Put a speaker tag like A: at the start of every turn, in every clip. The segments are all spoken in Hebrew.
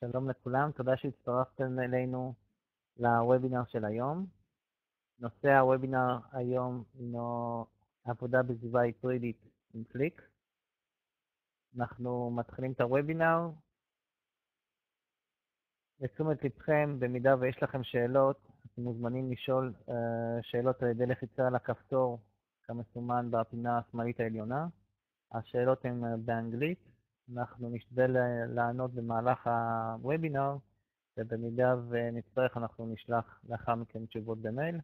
A: שלום לכולם, תודה שהצטרפתם אלינו לוובינר של היום. נושא הוובינר היום הינו עבודה בסביבה היברידית עם קליק. אנחנו מתחילים את הוובינר. לתשומת לבכם, במידה ויש לכם שאלות, אתם מוזמנים לשאול uh, שאלות על ידי לחיצה על הכפתור כמסומן בפינה השמאלית העליונה. השאלות הן uh, באנגלית. אנחנו נשתדל לענות במהלך הוובינר, ובמידה ונצטרך אנחנו נשלח לאחר מכן תשובות במייל.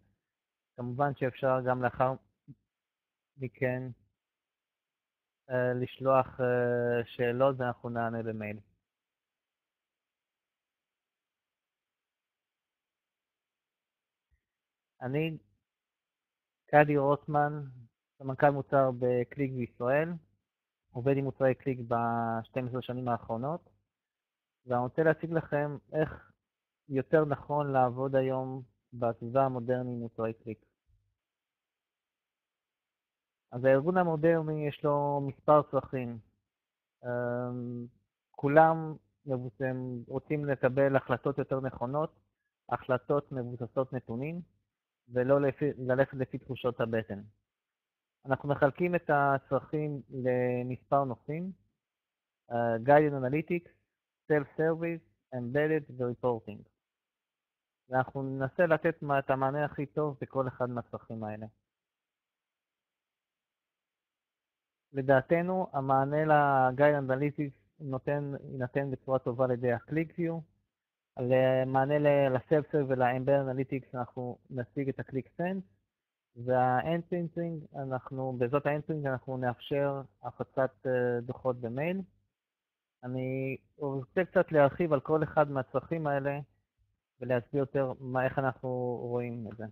A: כמובן שאפשר גם לאחר מכן uh, לשלוח uh, שאלות ואנחנו נענה במייל. אני קאדי רוטמן, סמנכ"ל מוצר בקליק בישראל, עובד עם מוצרי קליק ב-12 שנים האחרונות, ואני רוצה להציג לכם איך יותר נכון לעבוד היום בסביבה המודרנית עם מוצרי קליק. אז הארגון המודרני יש לו מספר צרכים. אמ, כולם רוצים לקבל החלטות יותר נכונות, החלטות מבוססות נתונים, ולא לפי, ללכת לפי תחושות הבטן. אנחנו מחלקים את הצרכים למספר נושאים, uh, Guided Analytics, Self-Service, Embedded ו-Reporting. ואנחנו ננסה לתת את המענה הכי טוב בכל אחד מהצרכים האלה. לדעתנו, המענה ל-Guided Analytics נותן, יינתן בצורה טובה על ידי ה-Click View. למענה ל-Self-Serve ול-Embedded Analytics אנחנו נציג את ה-Click וה-Endprinting, אנחנו, בעזרת ה-Endprinting אנחנו נאפשר הפצת אה, דוחות במייל. אני רוצה קצת להרחיב על כל אחד מהצרכים האלה ולהסביר יותר מה, איך אנחנו רואים את זה.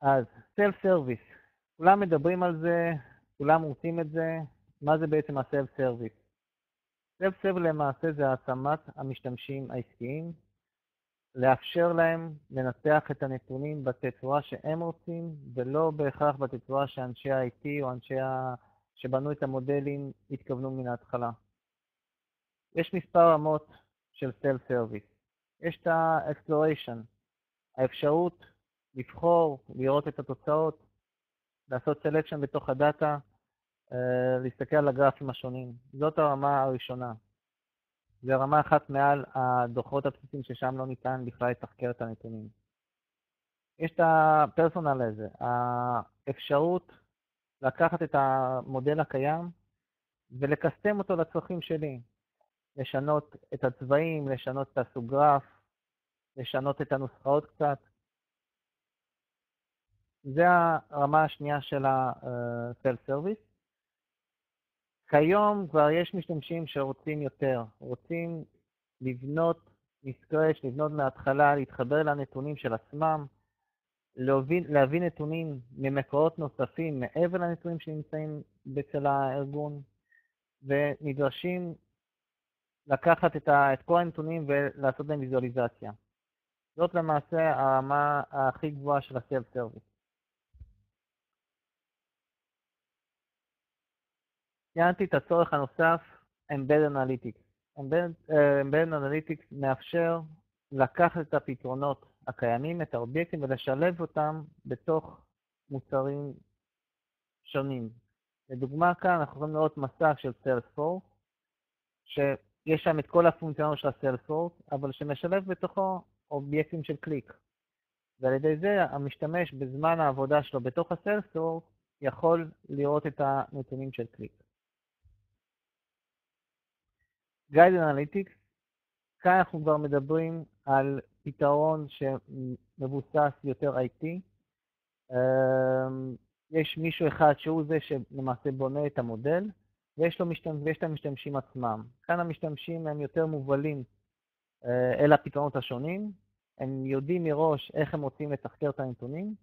A: אז Self-Service, כולם מדברים על זה, כולם רוצים את זה, מה זה בעצם ה-Self-Service? Self-Service למעשה זה העצמת המשתמשים העסקיים לאפשר להם לנתח את הנתונים בתצורה שהם רוצים, ולא בהכרח בתצורה שאנשי ה-IT או אנשי ה... שבנו את המודלים התכוונו מן ההתחלה. יש מספר רמות של Self-Service. יש את ה-Exploration, האפשרות לבחור, לראות את התוצאות, לעשות Selection בתוך הדאטה, אה, להסתכל על הגרפים השונים. זאת הרמה הראשונה. זה רמה אחת מעל הדוחות הבסיסיים ששם לא ניתן בכלל לתחקר את הנתונים. יש את הפרסונל הזה, האפשרות לקחת את המודל הקיים ולקסטם אותו לצרכים שלי. לשנות את הצבעים, לשנות את הסוג גרף, לשנות את הנוסחאות קצת. זה הרמה השנייה של ה-self-service. כיום כבר יש משתמשים שרוצים יותר, רוצים לבנות מסקרץ', לבנות מההתחלה, להתחבר לנתונים של עצמם, להבין, להביא נתונים ממקורות נוספים מעבר לנתונים שנמצאים אצל הארגון, ונדרשים לקחת את, ה, את כל הנתונים ולעשות להם ויזואליזציה. זאת למעשה הרמה הכי גבוהה של ה-self-service. ציינתי את הצורך הנוסף, Embedded Analytics. Uh, Embedded Analytics מאפשר לקחת את הפתרונות הקיימים, את האובייקטים, ולשלב אותם בתוך מוצרים שונים. לדוגמה כאן אנחנו יכולים לראות מסך של Salesforce, שיש שם את כל הפונקציונות של ה-Salesforce, אבל שמשלב בתוכו אובייקטים של קליק. ועל ידי זה המשתמש בזמן העבודה שלו בתוך ה-Salesforce יכול לראות את הנתונים של קליק. Guide Analytics, כאן אנחנו כבר מדברים על פתרון שמבוסס יותר IT. אמ, יש מישהו אחד שהוא זה שלמעשה בונה את המודל, ויש, לו משתמש, ויש את המשתמשים עצמם. כאן המשתמשים הם יותר מובלים אה, אל הפתרונות השונים, הם יודעים מראש איך הם רוצים לתחקר את הנתונים,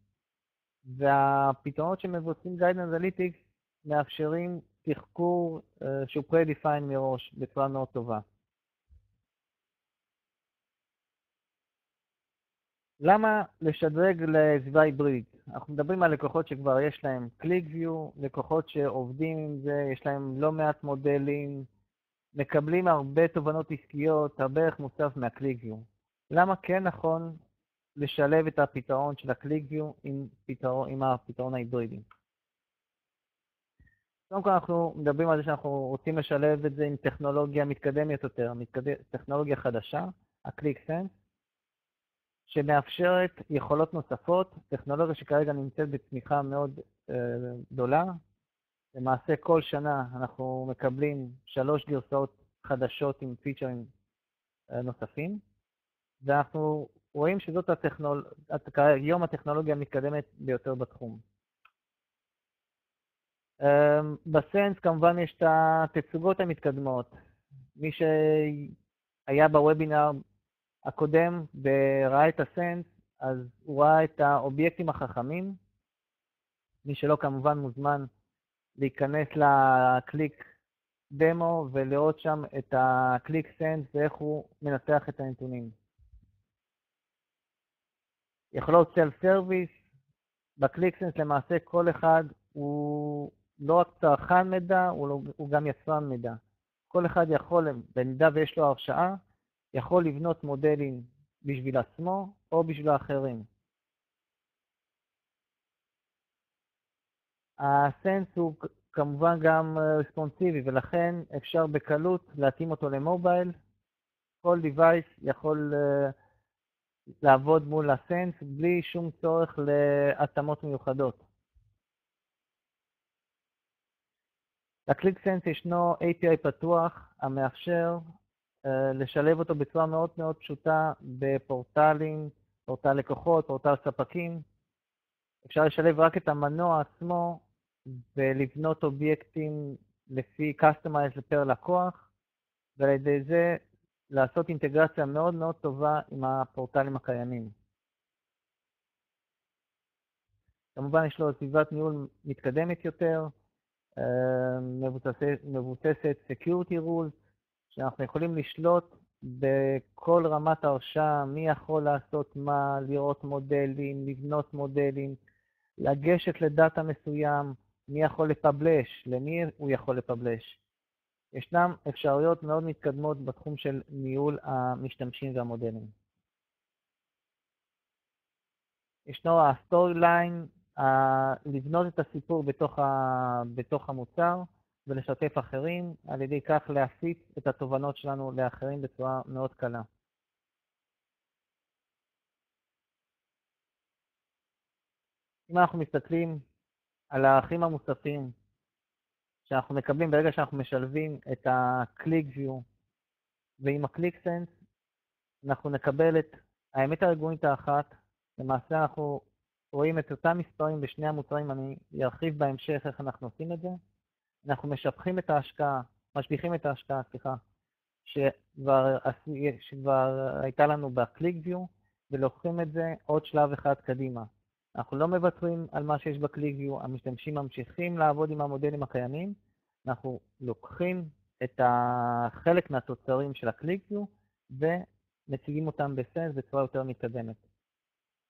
A: והפתרונות שמבוצעים Guide Analytics מאפשרים תחקור uh, שהוא pre-defined מראש בצורה מאוד טובה. למה לשדרג לסביבה היברידית? אנחנו מדברים על לקוחות שכבר יש להם ויו, לקוחות שעובדים עם זה, יש להם לא מעט מודלים, מקבלים הרבה תובנות עסקיות, הרבה ערך מוסף מהקליק-ויו. למה כן נכון לשלב את הפתרון של הקליק-ויו עם, עם הפתרון ההיברידי? קודם כל אנחנו מדברים על זה שאנחנו רוצים לשלב את זה עם טכנולוגיה מתקדמת יותר, מתקד... טכנולוגיה חדשה, הקליק סנס, שמאפשרת יכולות נוספות, טכנולוגיה שכרגע נמצאת בצמיחה מאוד אה, גדולה. למעשה כל שנה אנחנו מקבלים שלוש גרסאות חדשות עם פיצ'רים אה, נוספים, ואנחנו רואים שזאת הטכנול... היום הטכנולוגיה המתקדמת ביותר בתחום. אמ, בסנס כמובן יש את התצוגות המתקדמות. מי שהיה בוובינר הקודם וראה את ה Sense, אז הוא ראה את האובייקטים החכמים. מי שלא כמובן מוזמן להיכנס לקליק דמו ולראות שם את הקליק סנס ואיך הוא מנתח את הנתונים. יכולות self service, בקליק סנס למעשה כל אחד הוא לא רק צרכן מידע, הוא, לא, הוא גם יצרן מידע. כל אחד יכול, במידה ויש לו הרשאה, יכול לבנות מודלים בשביל עצמו או בשביל האחרים. הסנס הוא כמובן גם רספונסיבי, ולכן אפשר בקלות להתאים אותו למובייל. כל device יכול uh, לעבוד מול הסנס בלי שום צורך להתאמות מיוחדות. לקליקסנס ישנו API פתוח המאפשר uh, לשלב אותו בצורה מאוד מאוד פשוטה בפורטלים, פורטל לקוחות, פורטל ספקים. אפשר לשלב רק את המנוע עצמו ולבנות אובייקטים לפי customize פר לקוח, ועל ידי זה לעשות אינטגרציה מאוד מאוד טובה עם הפורטלים הקיימים. כמובן יש לו סביבת ניהול מתקדמת יותר, מבוססת Security Rules, שאנחנו יכולים לשלוט בכל רמת הרשאה, מי יכול לעשות מה, לראות מודלים, לבנות מודלים, לגשת לדאטה מסוים, מי יכול לפבלש, למי הוא יכול לפבלש. ישנם אפשרויות מאוד מתקדמות בתחום של ניהול המשתמשים והמודלים. ישנו ה storyline, לבנות את הסיפור בתוך, ה, בתוך המוצר ולשתף אחרים, על ידי כך להפיץ את התובנות שלנו לאחרים בצורה מאוד קלה. אם אנחנו מסתכלים על הערכים המוספים שאנחנו מקבלים ברגע שאנחנו משלבים את ה-QlikView ועם ה-Qlik Sense, אנחנו נקבל את האמת הארגונית האחת, למעשה אנחנו רואים את אותם מספרים בשני המוצרים, אני ארחיב בהמשך איך אנחנו עושים את זה. אנחנו משבחים את ההשקעה, משביחים את ההשקעה, סליחה, שכבר, שכבר הייתה לנו ב-click view, ולוקחים את זה עוד שלב אחד קדימה. אנחנו לא מוותרים על מה שיש ב-click view, המשתמשים ממשיכים לעבוד עם המודלים הקיימים, אנחנו לוקחים את חלק מהתוצרים של ה-click view ומציגים אותם בסנס בצורה יותר מתקדמת.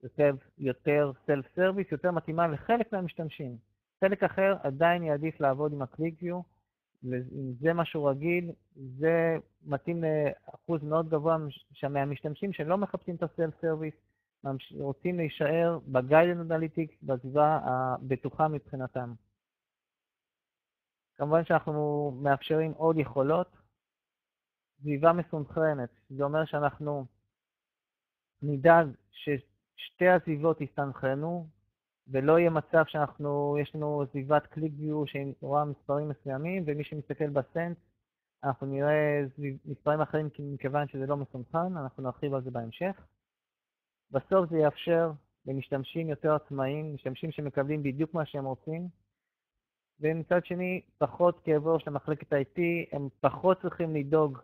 A: יותר, יותר self service, יותר מתאימה לחלק מהמשתמשים. חלק אחר עדיין יעדיף לעבוד עם ה-click view, ואם זה משהו רגיל, זה מתאים לאחוז מאוד גבוה מהמשתמשים שלא מחפשים את ה-self service, רוצים להישאר ב-guided analytics, בסביבה הבטוחה מבחינתם. כמובן שאנחנו מאפשרים עוד יכולות. סביבה מסונכרנת, זה אומר שאנחנו נדאג ששתי הסביבות יסתנכרנו, ולא יהיה מצב שאנחנו, יש לנו סביבת קליק ויו רואה מספרים מסוימים, ומי שמסתכל בסנס, אנחנו נראה מספרים אחרים מכיוון שזה לא מסונכרן, אנחנו נרחיב על זה בהמשך. בסוף זה יאפשר למשתמשים יותר עצמאיים, משתמשים שמקבלים בדיוק מה שהם רוצים, ומצד שני, פחות כאב ראש למחלקת IT, הם פחות צריכים לדאוג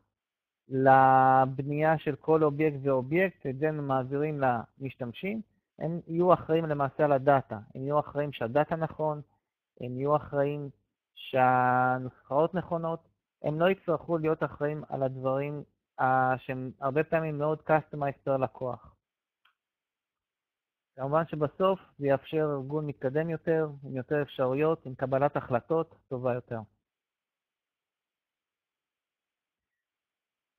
A: לבנייה של כל אובייקט ואובייקט, את זה מעבירים למשתמשים, הם יהיו אחראים למעשה על ה data, הם יהיו אחראים שה data נכון, הם יהיו אחראים שהנוסחאות נכונות, הם לא יצטרכו להיות אחראים על הדברים uh, שהם הרבה פעמים מאוד customized פר לקוח. כמובן שבסוף זה יאפשר ארגון מתקדם יותר, עם יותר אפשרויות, עם קבלת החלטות טובה יותר.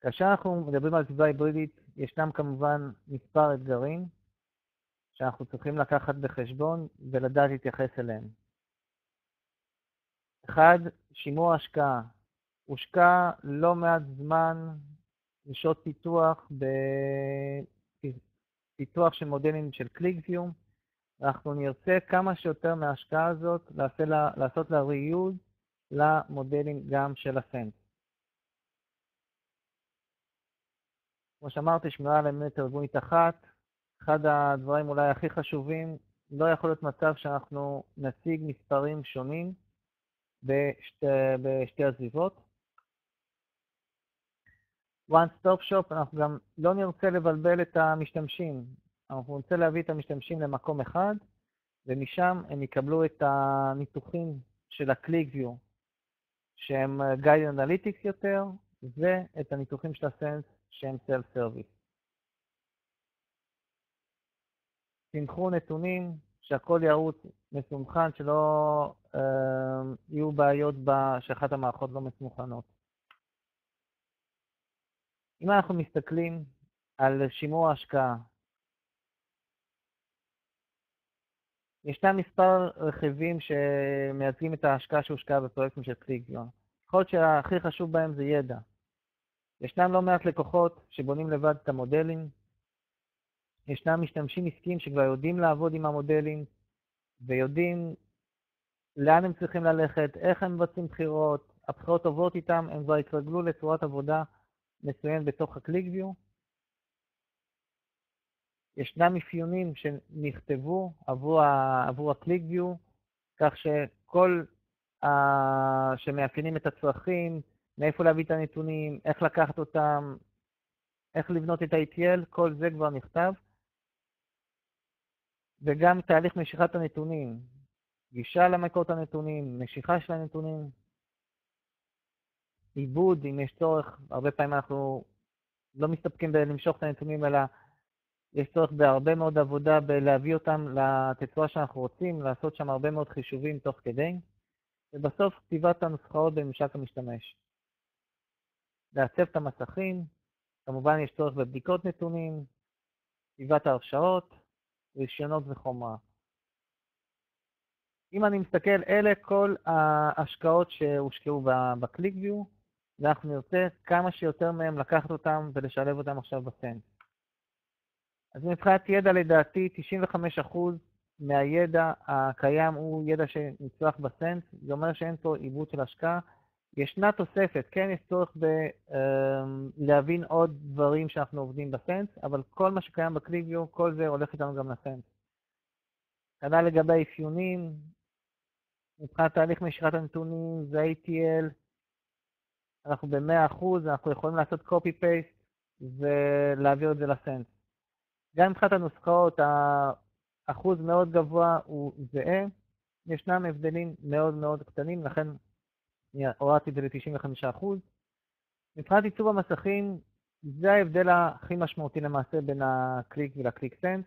A: כאשר אנחנו מדברים על סביבה היברידית, ישנם כמובן מספר אתגרים שאנחנו צריכים לקחת בחשבון ולדעת להתייחס אליהם. אחד, שימור השקעה. הושקע לא מעט זמן לשעות פיתוח בפיתוח של מודלים של קליקוויו. אנחנו נרצה כמה שיותר מההשקעה הזאת לעשות לה ריוז למודלים גם של הסנס. כמו שאמרתי, שמירה על אמת ארגונית אחת, אחד הדברים אולי הכי חשובים, לא יכול להיות מצב שאנחנו נציג מספרים שונים בשתי, בשתי הסביבות. one stop shop, אנחנו גם לא נרצה לבלבל את המשתמשים. אנחנו נרצה להביא את המשתמשים למקום אחד, ומשם הם יקבלו את הניתוחים של ה-ClickView, שהם Guide Analytics יותר, ואת הניתוחים של ה-Sense שהם Self-Service. סינכרו נתונים, שהכל ירוץ מסונכן, שלא אה, יהיו בעיות שאחת המערכות לא מסונכנות. אם אנחנו מסתכלים על שימור ההשקעה, ישנם מספר רכיבים שמייצגים את ההשקעה שהושקעה בפרויקטים של קליגיון. יכול להיות שהכי חשוב בהם זה ידע. ישנם לא מעט לקוחות שבונים לבד את המודלים, ישנם משתמשים עסקיים שכבר יודעים לעבוד עם המודלים ויודעים לאן הם צריכים ללכת, איך הם מבצעים בחירות, הבחירות עוברות איתם, הם כבר התרגלו לצורת עבודה מסוימת בתוך ה-ClickView. ישנם אפיונים שנכתבו עבור, עבור ה-ClickView, כך שכל ה... שמאפיינים את הצרכים, מאיפה להביא את הנתונים, איך לקחת אותם, איך לבנות את ה-ETL, כל זה כבר נכתב. וגם תהליך משיכת הנתונים, גישה למקורות הנתונים, משיכה של הנתונים, עיבוד, אם יש צורך, הרבה פעמים אנחנו לא מסתפקים בלמשוך את הנתונים, אלא יש צורך בהרבה מאוד עבודה בלהביא אותם לתצורה שאנחנו רוצים, לעשות שם הרבה מאוד חישובים תוך כדי, ובסוף כתיבת הנוסחאות בממשק המשתמש. לעצב את המסכים, כמובן יש צורך בבדיקות נתונים, כתיבת ההרשאות, רישיונות וחומרה. אם אני מסתכל, אלה כל ההשקעות שהושקעו ב-ClickView, ואנחנו נרצה כמה שיותר מהם לקחת אותם ולשלב אותם עכשיו בסנס. אז מבחינת ידע, לדעתי, 95% מהידע הקיים הוא ידע שנצרך בסנס, זה אומר שאין פה עיבוד של השקעה. ישנה תוספת, כן, יש צורך בלהבין אמ, עוד דברים שאנחנו עובדים בסנס, אבל כל מה שקיים בקליביו, כל זה הולך איתנו גם לסנס. כנ"ל לגבי האפיונים, מבחינת תהליך משיכת הנתונים, זה ATL, אנחנו ב-100%, אנחנו יכולים לעשות copy-paste ולהעביר את זה לסנס. גם מבחינת הנוסחאות, האחוז מאוד גבוה הוא זהה, ישנם הבדלים מאוד מאוד קטנים, לכן הורדתי את זה ל-95%. מבחינת עיצוב המסכים, זה ההבדל הכי משמעותי למעשה בין הקליק ולקליק סנס.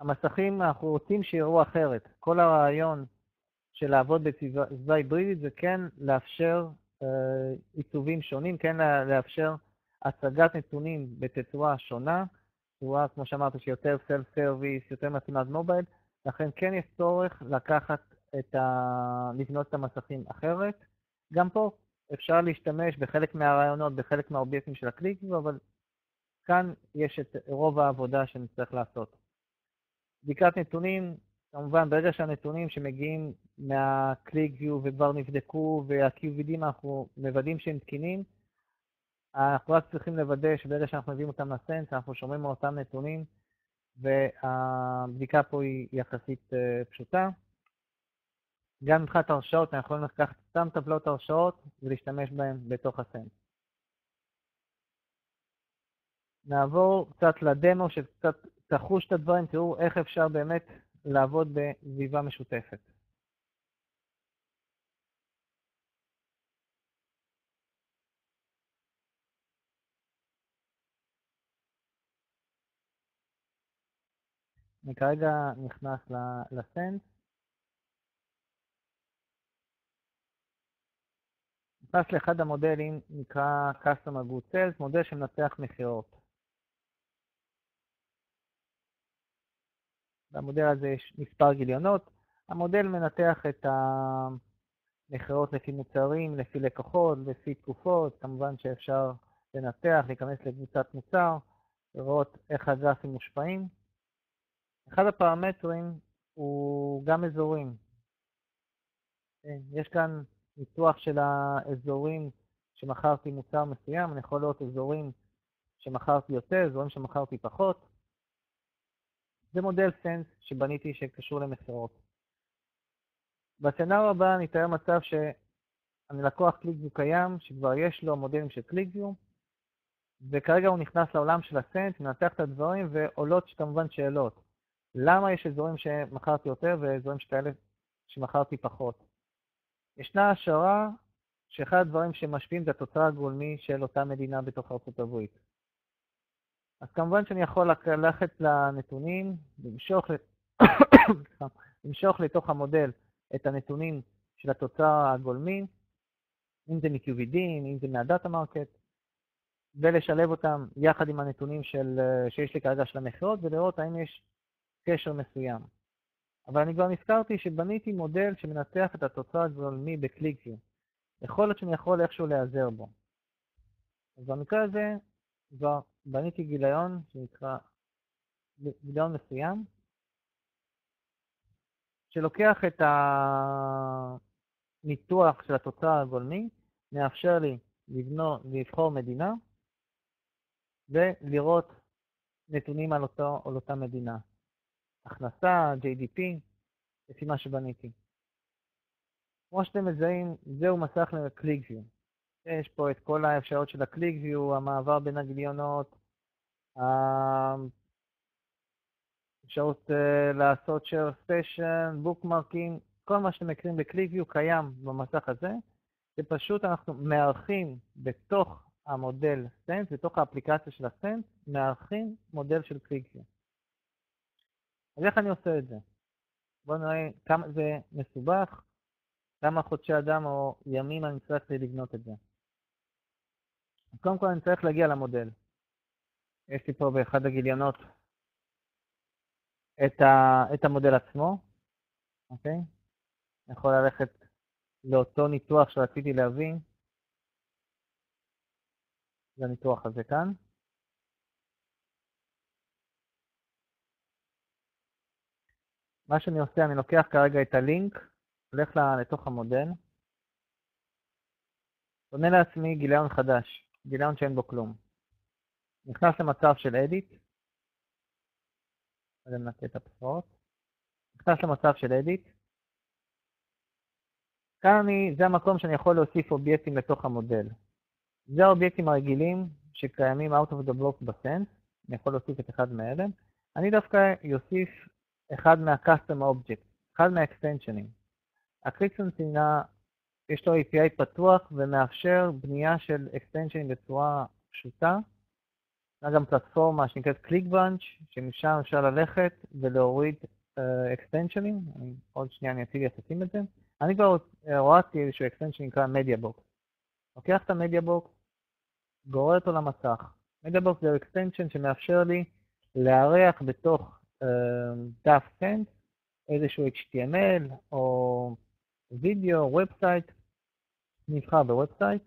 A: המסכים, אנחנו רוצים שיראו אחרת. כל הרעיון של לעבוד בסביבה היברידית זה כן לאפשר אה, עיצובים שונים, כן לאפשר הצגת נתונים בתצורה שונה, צורה, כמו שאמרת, שיותר self service, יותר מתאימת mobile, לכן כן יש צורך לקחת את ה... לבנות את המסכים אחרת. גם פה אפשר להשתמש בחלק מהרעיונות, בחלק מהאובייקטים של הקליק, אבל כאן יש את רוב העבודה שנצטרך לעשות. בדיקת נתונים, כמובן ברגע שהנתונים שמגיעים מה-QlikView וכבר נבדקו וה-QVD אנחנו מוודאים שהם תקינים, אנחנו רק צריכים לוודא שברגע שאנחנו מביאים אותם לסנס, אנחנו שומרים על אותם נתונים והבדיקה פה היא יחסית אה, פשוטה. גם מבחינת הרשאות, אנחנו יכולים לקחת סתם טבלות הרשאות ולהשתמש בהן בתוך הסנס. נעבור קצת לדמו, שקצת תחוש את הדברים, תראו איך אפשר באמת לעבוד בסביבה משותפת. אני כרגע נכנס לסנס. נכנס לאחד המודלים, נקרא Customer Good Sales, מודל שמנתח מכירות. במודל הזה יש מספר גיליונות. המודל מנתח את המכירות לפי מוצרים, לפי לקוחות, לפי תקופות, כמובן שאפשר לנתח, להיכנס לקבוצת מוצר, לראות איך הגרפים מושפעים. אחד הפרמטרים הוא גם אזורים. כן, יש כאן ניתוח של האזורים שמכרתי מוצר מסוים, אני יכול לראות אזורים שמכרתי יותר, אזורים שמכרתי פחות. זה מודל סנס שבניתי שקשור למכירות. בסצנריו הבא אני אתאר מצב שאני לקוח קליקוויו קיים, שכבר יש לו מודלים של קליקוויו, וכרגע הוא נכנס לעולם של הסנס, מנתח את הדברים, ועולות כמובן שאלות. למה יש אזורים שמכרתי יותר ואזורים שכאלה שמכרתי פחות? ישנה השערה שאחד הדברים שמשפיעים זה התוצר הגולמי של אותה מדינה בתוך הברית. אז כמובן שאני יכול ללכת לנתונים, למשוך, למשוך לתוך המודל את הנתונים של התוצר הגולמי, אם זה מ-QVD, אם זה מה Data Market, ולשלב אותם יחד עם הנתונים של, שיש לי כרגע של המכירות, ולראות האם יש קשר מסוים. אבל אני כבר נזכרתי שבניתי מודל שמנתח את התוצר הגולמי ב QlikView. יכול להיות שאני יכול איכשהו להיעזר בו. אז במקרה הזה כבר בניתי גיליון שנקרא גיליון מסוים, שלוקח את הניתוח של התוצר הגולמי, מאפשר לי לבנות, לבחור מדינה ולראות נתונים על, אותו, על אותה מדינה. הכנסה, JDP, לפי מה שבניתי. כמו שאתם מזהים, זהו מסך לקליקוויו. יש פה את כל האפשרות של הקליקוויו, המעבר בין הגיליונות, האפשרות אה, לעשות share station, bookmarking, כל מה שאתם מכירים בקליקוויו קיים במסך הזה. זה פשוט אנחנו מארחים בתוך המודל סנס, בתוך האפליקציה של הסנס, מארחים מודל של קליקוויו. אז איך אני עושה את זה? בואו נראה כמה זה מסובך, כמה חודשי אדם או ימים אני צריך לבנות את זה. אז קודם כל אני צריך להגיע למודל. יש לי פה באחד הגיליונות את, ה, את המודל עצמו, אוקיי? אני יכול ללכת לאותו ניתוח שרציתי להבין. זה הניתוח הזה כאן. מה שאני עושה, אני לוקח כרגע את הלינק, הולך לתוך המודל, בונה לעצמי גיליון חדש, גיליון שאין בו כלום. נכנס למצב של אז אני נקה את הבשורות, נכנס למצב של edit, כאן אני, זה המקום שאני יכול להוסיף אובייקטים לתוך המודל. זה האובייקטים הרגילים שקיימים out of the block בסנס, אני יכול להוסיף את אחד מאלה. אני דווקא אוסיף אחד מה-custom objects, אחד מה-extensions. הקליקסנס יש לו API פתוח ומאפשר בנייה של extensions בצורה פשוטה. יש גם פלטפורמה שנקראת ClickBunch, שמשם אפשר ללכת ולהוריד uh, extensions. אני, עוד שנייה אני אציג איך עושים את זה. אני כבר הורדתי איזשהו extension שנקרא MediaBox. לוקח את ה-MediaBox, גורר אותו למסך. MediaBox זה extension שמאפשר לי לארח בתוך דף סנד, איזשהו HTML או וידאו, ובסייט, נבחר בוובסייט.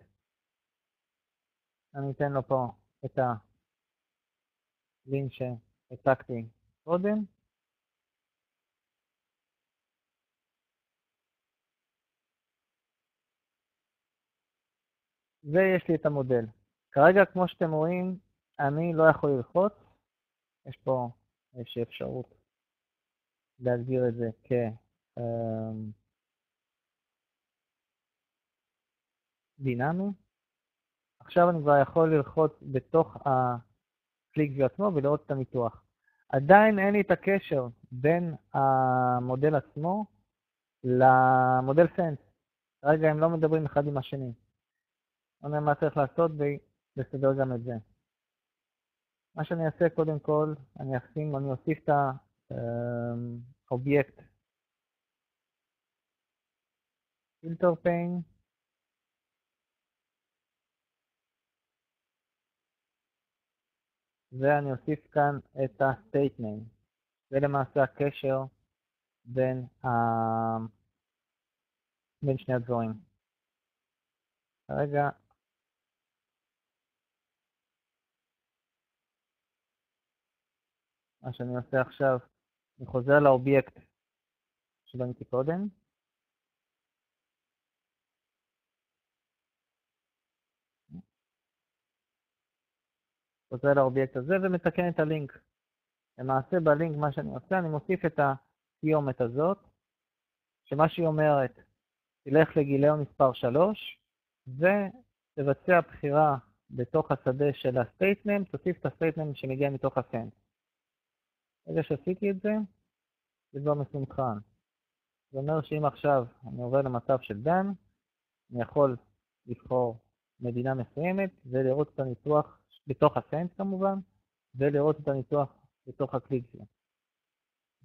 A: אני אתן לו פה את הלינק שהצגתי קודם. ויש לי את המודל. כרגע, כמו שאתם רואים, אני לא יכול ללחוץ. יש פה יש אפשרות להגדיר את זה כדינמי. אמ, עכשיו אני כבר יכול ללחוץ בתוך הקליק עצמו ולראות את הניתוח. עדיין אין לי את הקשר בין המודל עצמו למודל סנס. כרגע הם לא מדברים אחד עם השני. אני יודע מה צריך לעשות ולסדר גם את זה. מה שאני אעשה קודם כל, אני אשים, אני אוסיף את האובייקט אמ, filter pane ואני אוסיף כאן את ה state name. זה למעשה הקשר בין, ה... בין שני הדברים. כרגע מה שאני עושה עכשיו, אני חוזר לאובייקט שבניתי קודם. חוזר לאובייקט הזה ומתקן את הלינק. למעשה בלינק מה שאני עושה, אני מוסיף את הסיומת הזאת, שמה שהיא אומרת, תלך לגיליון מספר 3 ותבצע בחירה בתוך השדה של ה state name, תוסיף את ה state name שמגיע מתוך ה Sense. ברגע שעשיתי את זה, זה כבר מסונכרן. זה אומר שאם עכשיו אני עובר למצב של done, אני יכול לבחור מדינה מסוימת ולראות את הניתוח בתוך ה Sense כמובן, ולראות את הניתוח בתוך הקליקסיה.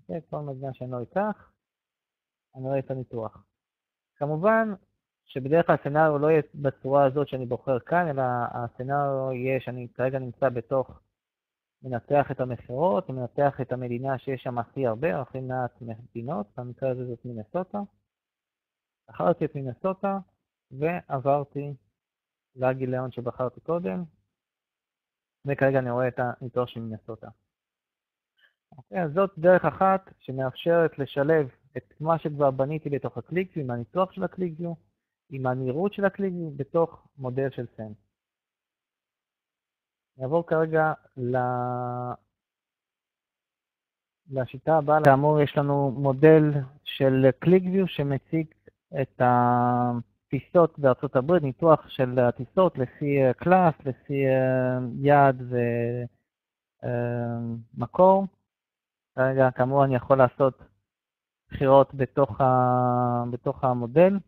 A: אוקיי, כל מדינה שאני לא אקח, אני רואה את הניתוח. כמובן שבדרך כלל הסצנריו לא יהיה בצורה הזאת שאני בוחר כאן, אלא הסצנריו יהיה שאני כרגע נמצא בתוך מנתח את המכירות, מנתח את המדינה שיש שם הכי הרבה, הכי מעט מדינות, במקרה הזה זאת מינסוטה. בחרתי את מינסוטה ועברתי לגיליון שבחרתי קודם, וכרגע אני רואה את הניתוח של מינסוטה. אוקיי, אז זאת דרך אחת שמאפשרת לשלב את מה שכבר בניתי בתוך ה QlikView, עם הניתוח של ה QlikView, עם הנראות של ה QlikView, בתוך מודל של Sense. נעבור כרגע ל... לשיטה הבאה. כאמור, יש לנו מודל של QlikView שמציג את הטיסות בארצות הברית, ניתוח של הטיסות לפי class, לפי אה, יעד ומקור. כרגע, כאמור, אני יכול לעשות בחירות בתוך, ה... בתוך המודל.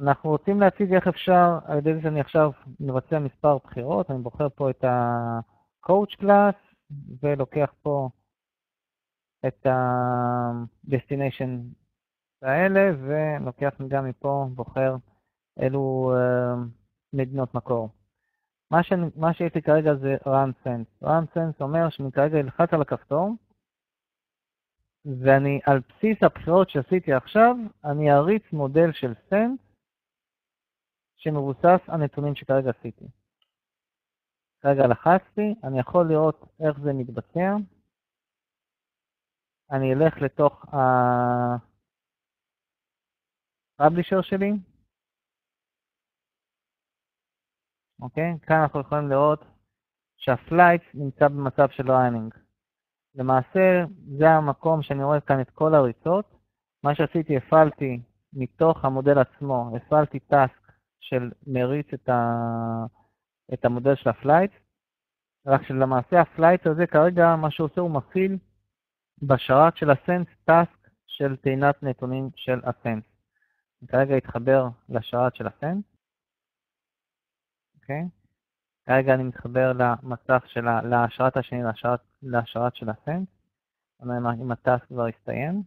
A: אנחנו רוצים להציג איך אפשר, על ידי זה שאני עכשיו מבצע מספר בחירות, אני בוחר פה את ה-coach class ולוקח פה את ה-destination האלה ולוקח גם מפה, בוחר אילו uh, מדינות מקור. מה. מה שיש לי כרגע זה run sense. run sense אומר שאני כרגע אלחץ על הכפתור ואני על בסיס הבחירות שעשיתי עכשיו, אני אריץ מודל של sense שמבוסס על נתונים שכרגע עשיתי. כרגע לחצתי, אני יכול לראות איך זה מתבצע. אני אלך לתוך ה publisher שלי. אוקיי? כאן אנחנו יכולים לראות שה flight נמצא במצב של running. למעשה זה המקום שאני רואה כאן את כל הריצות. מה שעשיתי, הפעלתי מתוך המודל עצמו, הפעלתי task של מריץ את, ה, את המודל של ה flight, רק שלמעשה ה flight הזה כרגע מה שהוא עושה הוא מפעיל בשרת של הסנס טאסק של טעינת נתונים של הסנס. כרגע אתחבר לשרת של הסנס, אוקיי? כרגע אני מתחבר למסך של ה... להשרת השני, להשרת, להשרת של הסנס, אם הטאסק כבר הסתיים.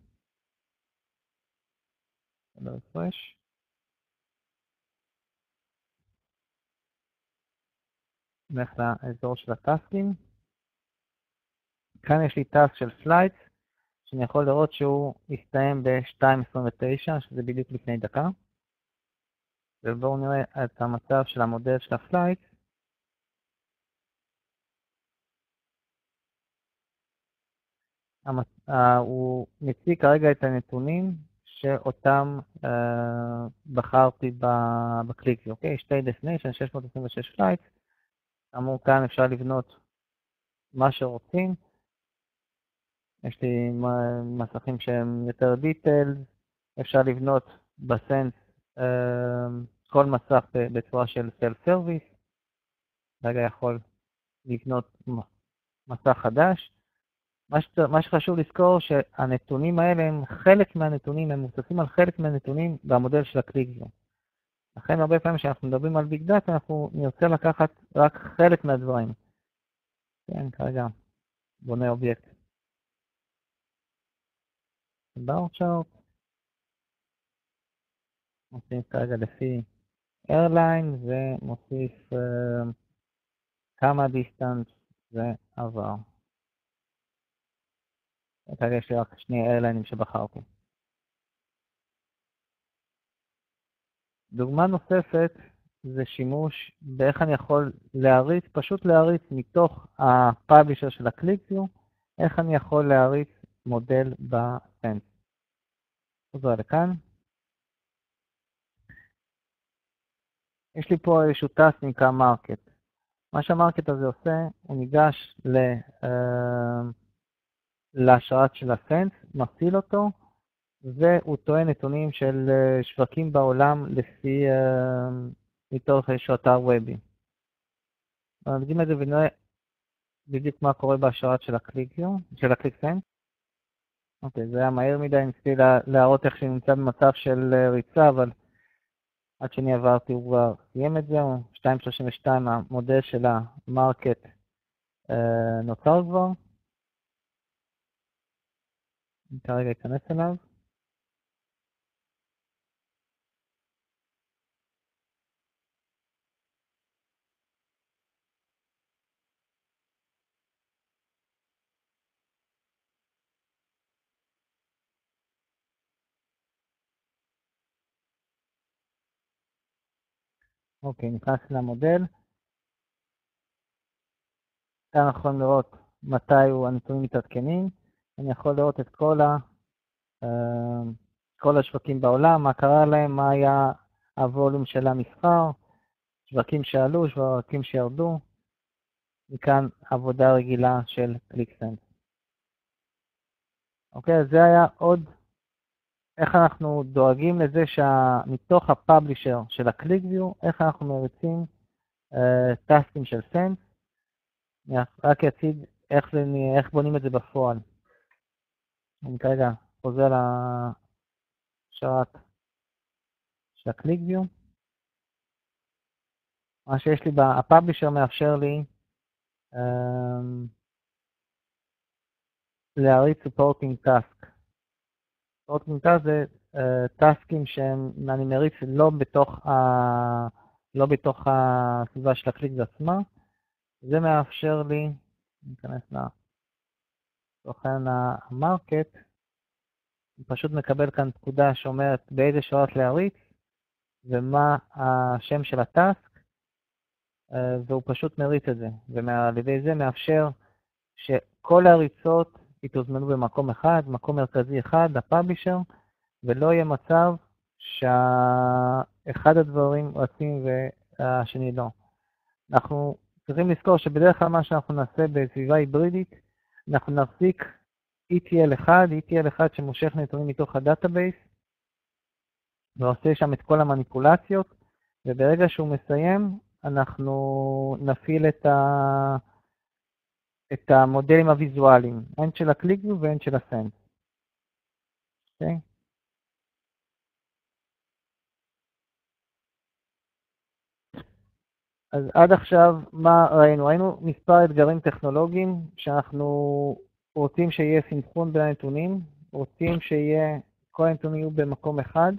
A: לא הפרש. נלך לאזור של הטאסקים. כאן יש לי task של flight, שאני יכול לראות שהוא הסתיים ב-2.29, שזה בדיוק לפני דקה. ובואו נראה את המצב של המודל של ה flight. הוא מציג כרגע את הנתונים שאותם uh, בחרתי ב Qlik, אוקיי? שתי destination, 626 flights. כאמור, כאן אפשר לבנות מה שרוצים. יש לי מסכים שהם יותר detail, אפשר לבנות ב Sense אמ, כל מסך בצורה של self service. כרגע יכול לבנות מסך חדש. מה, שחשוב לזכור שהנתונים האלה הם חלק מהנתונים, הם מבוססים על חלק מהנתונים במודל של ה QlikView. לכן הרבה פעמים כשאנחנו מדברים על big data, אנחנו נרצה לקחת רק חלק מהדברים. כן, כרגע בונה אובייקט. bar chart. מוסיף כרגע לפי airline ומוסיף uh, כמה distance זה עבר. כרגע יש לי רק שני איירליינים שבחרתי. דוגמה נוספת זה שימוש באיך אני יכול להריץ, פשוט להריץ מתוך ה publisher של ה QlikView, איך אני יכול להריץ מודל ב Sense. חוזר לכאן. יש לי פה איזשהו task נקרא market. מה שה market הזה עושה, הוא ניגש ל, לשרת של ה Sense, מפעיל אותו, והוא טוען נתונים של uh, שווקים בעולם לפי, uh, מתוך איזשהו אתר וובי. נדגים את זה ונראה בדיוק מה קורה בשרת של ה QlikView, של ה Qlik Sense. אוקיי, זה היה מהר מדי, ניסיתי להראות איך שהוא נמצא במצב של ריצה, אבל עד שאני עברתי הוא כבר סיים את זה, 2.32 המודל של ה market אה, נוצר כבר. אני כרגע אכנס אליו. אוקיי, נכנס למודל. כאן אנחנו יכולים לראות מתי הנתונים מתעדכנים. אני יכול לראות את כל, ה, אה, כל השווקים בעולם, מה קרה להם, מה היה הווליום של המסחר, שווקים שעלו, שווקים שירדו. מכאן עבודה רגילה של קליקסנס. אוקיי, אז זה היה עוד איך אנחנו דואגים לזה שמתוך הפאבלישר של הקליקוויו, איך אנחנו מריצים טסטים uh, של סנס. רק אציג איך, איך בונים את זה בפועל. אני כרגע חוזר לשרת של הקליקוויו. מה שיש לי, הפאבלישר מאפשר לי um, להריץ supporting task. שעות קליטה זה uh, טסקים שהם, אני מריץ לא בתוך, ה, לא בתוך הסביבה של הקליק עצמה. זה מאפשר לי, אני אכנס לתוכן המרקט, אני פשוט מקבל כאן פקודה שאומרת באיזה שעות להריץ ומה השם של הטסק, uh, והוא פשוט מריץ את זה, ועל ידי זה מאפשר שכל הריצות יתוזמנו במקום אחד, מקום מרכזי אחד, הפאבלישר, ולא יהיה מצב שאחד הדברים רצים והשני לא. אנחנו צריכים לזכור שבדרך כלל מה שאנחנו נעשה בסביבה היברידית, אנחנו נחזיק ETL אחד, ETL אחד שמושך נתונים מתוך ה database, ועושה שם את כל המניפולציות, וברגע שהוא מסיים, אנחנו נפעיל את ה... את המודלים הוויזואליים, הן של ה QlikView והן של ה Sense. Okay. אוקיי? אז עד עכשיו, מה ראינו? ראינו מספר אתגרים טכנולוגיים שאנחנו רוצים שיהיה סינכרון בין הנתונים, רוצים שיהיה, כל הנתונים יהיו במקום אחד.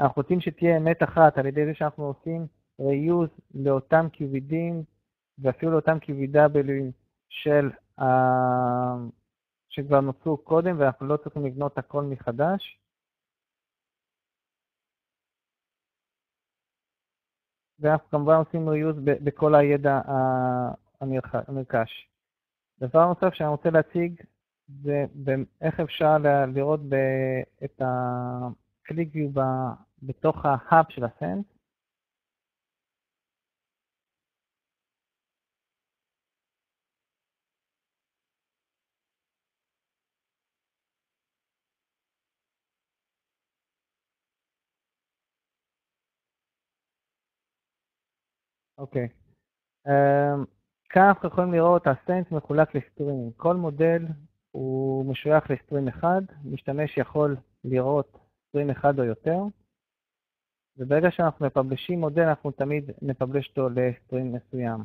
A: אנחנו רוצים שתהיה אמת אחת על ידי זה שאנחנו עושים reuse לאותם QVDים, ואפילו לאותם QVW של, uh, שכבר נוצרו קודם ואנחנו לא צריכים לבנות הכל מחדש. ואנחנו כמובן עושים reuse בכל הידע הנרכש. דבר נוסף שאני רוצה להציג זה איך אפשר לראות את ה-click view בתוך ה-hub של הסנס. אוקיי. אמ, כאן אנחנו יכולים לראות, הסטנס מחולק לסטרימים. כל מודל הוא משוייך לסטרים אחד, משתמש יכול לראות סטרים אחד או יותר, וברגע שאנחנו מפבלשים מודל, אנחנו תמיד נפבלש אותו לסטרים מסוים.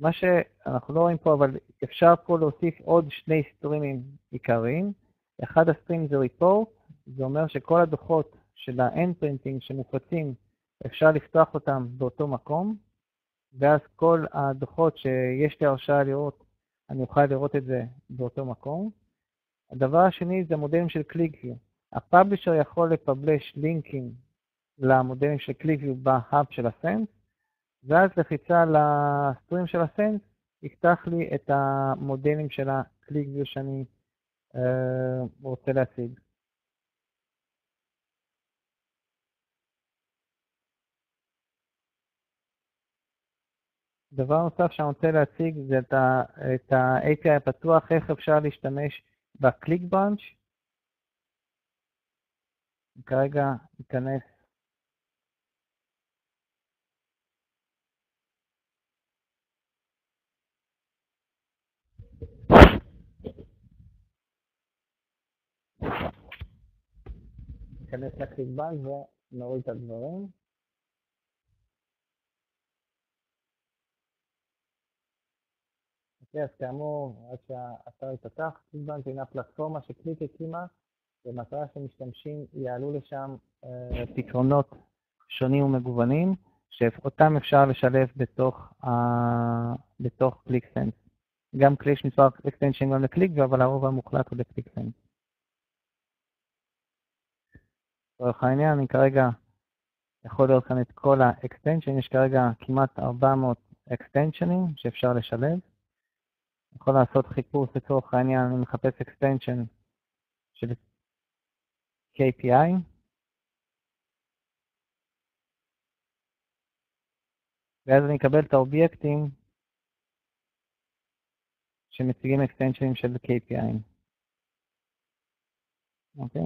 A: מה שאנחנו לא רואים פה, אבל אפשר פה להוסיף עוד שני סטרימים עיקריים. אחד הסטרים זה ריפורט, זה אומר שכל הדוחות של ה-end שמופצים, אפשר לפתוח אותם באותו מקום. ואז כל הדוחות שיש לי הרשאה לראות, אני אוכל לראות את זה באותו מקום. הדבר השני זה מודלים של ClickView. הפאבלישר יכול לפבלש לינקים למודלים של ClickView בהאב של הסנס, ואז לחיצה לסטרים של הסנס יפתח לי את המודלים של ה-ClickView שאני אה, רוצה להציג. דבר נוסף שאני רוצה להציג זה את ה-API הפתוח, איך אפשר להשתמש בקליק בראנץ'. כרגע ניכנס ניכנס לקליק בראנץ' ונוריד את הדברים. אז כאמור, עד שהאתר ייפתח, Qlik Branch הינה פלטפורמה ש Qlik הקימה, במטרה שמשתמשים יעלו לשם אה, פתרונות שונים ומגוונים, שאותם אפשר לשלב בתוך, אה, בתוך Qlik Sense. גם כלי יש מספר extension גם ל Qlik, אבל הרוב המוחלט הוא ל Qlik Sense. לצורך העניין, אני כרגע יכול לראות כאן את כל ה extension, יש כרגע כמעט 400 אקסטנשנים שאפשר לשלב. יכול לעשות חיפוש לצורך העניין, אני מחפש extension של KPI. ואז אני אקבל את האובייקטים שמציגים extensions של KPI. אוקיי?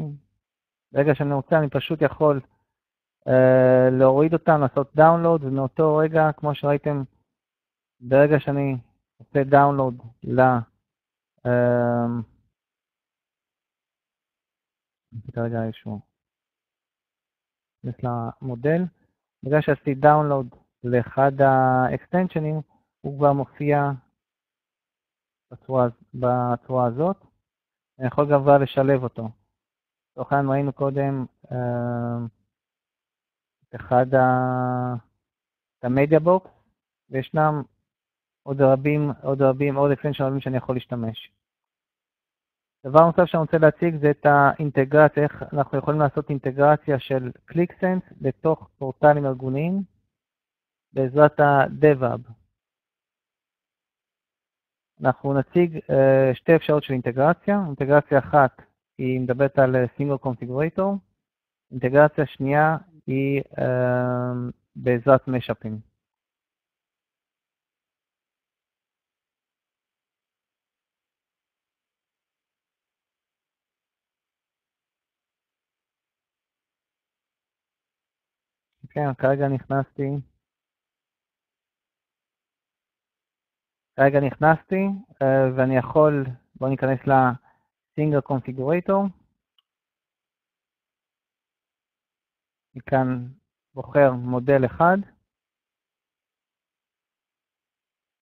A: ברגע שאני רוצה, אני פשוט יכול uh, להוריד אותם, לעשות דאונלוד, ומאותו רגע, כמו שראיתם, ברגע שאני עושה download ל... אמ, כרגע איזשהו... נכנס למודל. בגלל שעשיתי download לאחד ה extensionים, הוא כבר מופיע בצורה, בצורה הזאת. אני יכול גם כבר לשלב אותו. לצורך העניין ראינו קודם אה, אחד ה media box, וישנם עוד רבים, עוד רבים, עוד extension רבים שאני יכול להשתמש. דבר נוסף שאני רוצה להציג זה את האינטגרציה, איך אנחנו יכולים לעשות אינטגרציה של Qlik Sense לתוך פורטלים ארגוניים בעזרת ה-DevHub. אנחנו נציג uh, שתי אפשרויות של אינטגרציה. אינטגרציה אחת היא מדברת על סינגל קונפיגורטור, אינטגרציה שנייה היא uh, בעזרת משאפים. כן, כרגע נכנסתי. כרגע נכנסתי, אה, ואני יכול, בואו ניכנס ל-Single Configurator. מכאן בוחר מודל אחד,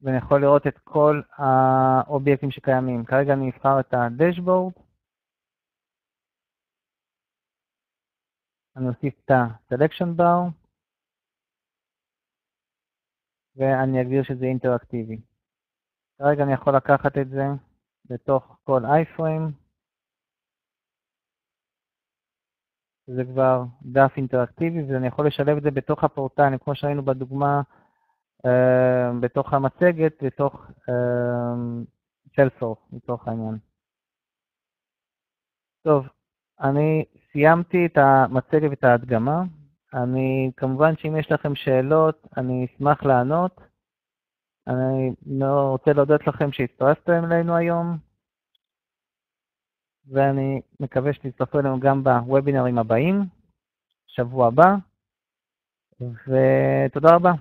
A: ואני יכול לראות את כל האובייקטים שקיימים. כרגע אני אבחר את הדשבורד. אני אוסיף את ה-Selection Bar. ואני אגדיר שזה אינטראקטיבי. כרגע אני יכול לקחת את זה בתוך כל iframe, זה כבר דף אינטראקטיבי, ואני יכול לשלב את זה בתוך הפורטלים, כמו שראינו בדוגמה, אה, בתוך המצגת, בתוך סלסורס, אה, לצורך העניין. טוב, אני סיימתי את המצגת ואת ההדגמה. אני, כמובן שאם יש לכם שאלות, אני אשמח לענות. אני רוצה להודות לכם שהצטרפתם אלינו היום, ואני מקווה שתצטרפו אלינו גם בוובינרים הבאים, שבוע הבא, ותודה רבה.